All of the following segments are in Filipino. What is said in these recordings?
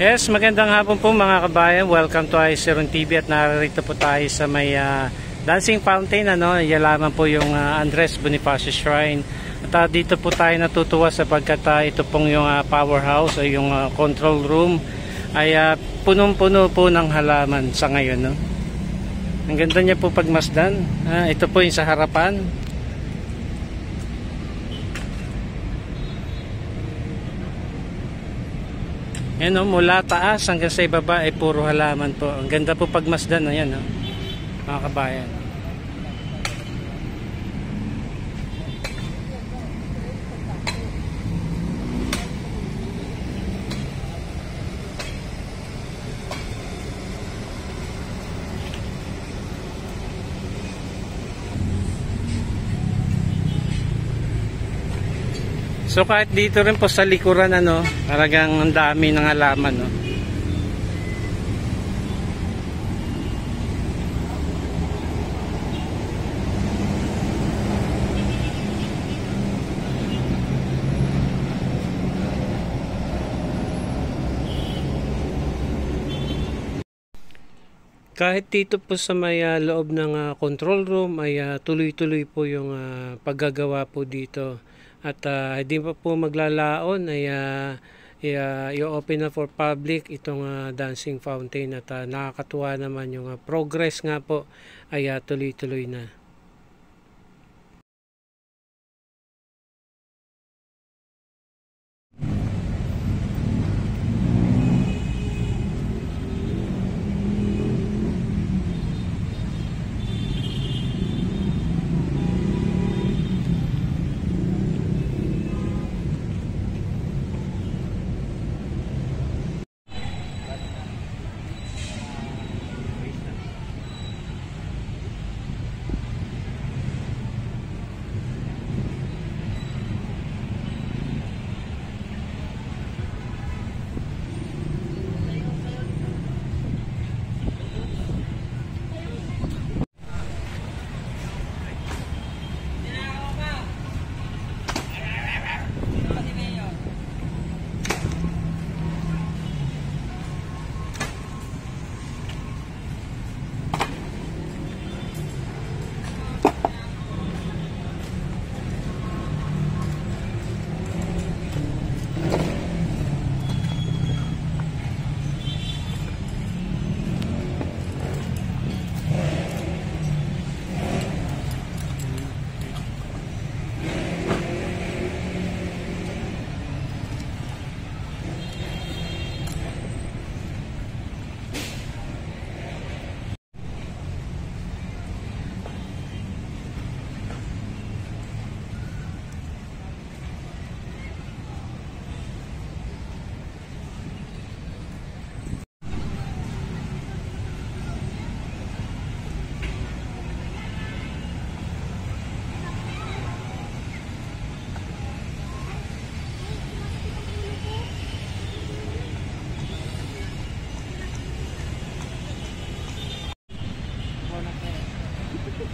Yes, magandang hapon po mga kabayan. Welcome to Iceron TV at narito po tayo sa may uh, dancing fountain. Ano? Yan lamang po yung uh, Andres Bonifacio Shrine. At uh, dito po tayo natutuwa sapagkat uh, ito pong yung uh, powerhouse o yung uh, control room ay uh, punong-puno po ng halaman sa ngayon. No? Ang ganda niya po pagmasdan. Uh, ito po yung sa harapan. Yan o, mula taas hanggang sa ibaba ay puro halaman po. Ang ganda po pagmasdan na yan, no? mga kabayan. So kahit dito rin po sa likuran ano, talagang ang dami ng halaman no. Kahit dito po sa may uh, loob ng uh, control room ay uh, tuloy-tuloy po yung uh, paggagawa po dito at uh, hindi pa po maglalaon ay uh, i-open na for public itong uh, dancing fountain at uh, nakakatuwa naman yung uh, progress nga po ay uh, tuloy-tuloy na.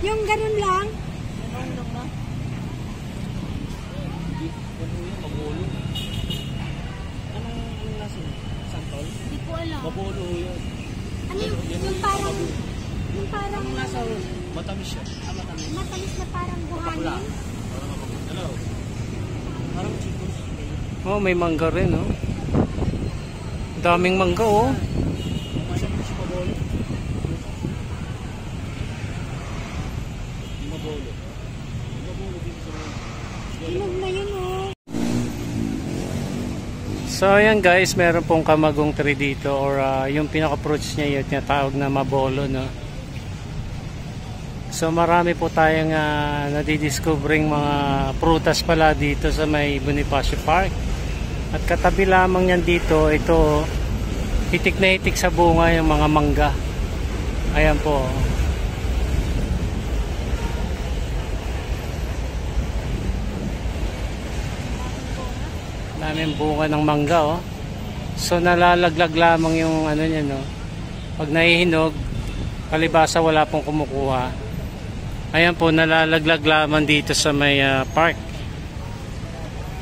Yung ganun lang? Hindi ko alam. Mabulo yun. Ano yung, yung parang, yung parang, Anong nasa matamis siya? Ah, matamis. matamis na parang buhanin. Hello. Parang chicos. Oh, may mangga rin oh. Daming mangga oh. So ayan guys, meron pong kamagong tree dito or ah, yung pinaka-approach niya yung tinatawag na mabolo no. So marami po tayong uh, nadidiscovering mga prutas pala dito sa may Bonifacio Park. At katabi lamang yan dito, ito hitik na hitik sa bunga yung mga mangga. Ayan po. Daming bunga ng mangga oh. So nalalaglag lamang yung ano niya no. Pag nahihinog, palibasa wala pong kumukuha. Ayan po, nalalaglag lamang dito sa may ah, park.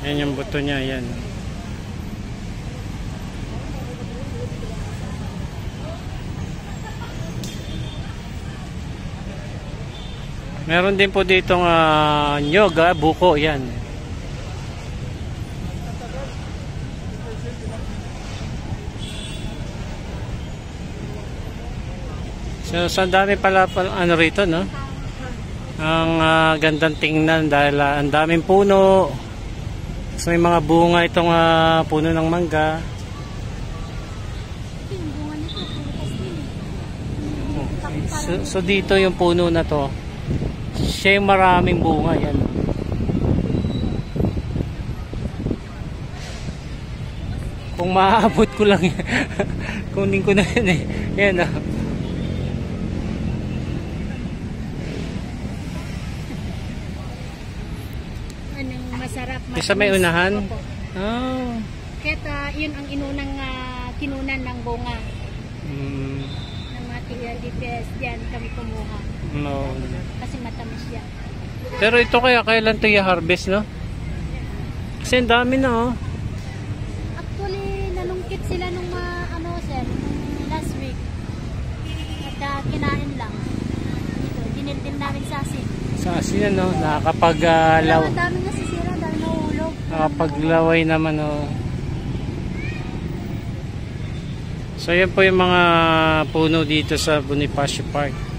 Yan yung buto niya, yan. Meron din po ditong uh, nyog, ah, buko, yan. So, sa dami pala, pala ano rito, no? Ang ah, gandang tingnan dahil ah, ang daming puno. So, may mga bunga itong ah, puno ng mangga. So, so dito yung puno na to. Siya yung maraming bunga yan. Kung maaabot ko lang yan. Kunin ko na yan eh. Yan ah. Yung sa may unahan? Opo. Oh. Kahit ah, yun ang inunang ah, kinunan ng bunga Mm, ng mga TLDPS diyan kami kumuha. no. Kasi matamis yan. Pero ito kaya kailan to i-harvest no? Kasi ang dami na oh. Actually, nanungkit sila nung mga ano sir, last week. At ah, kinain lang. Ito, dinildil namin sa asin. Sa asin no, nakakapag-law. Ang dami nga sisira, ang dami nahulog. Nakapaglaway naman oh. So yan po yung mga puno dito sa Bonifacio Park.